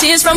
tears from